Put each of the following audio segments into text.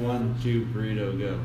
One, two, burrito, go.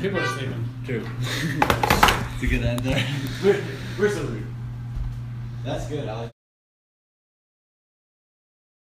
People are sleeping too. It's a good end there. Where, where's the root? That's good. I like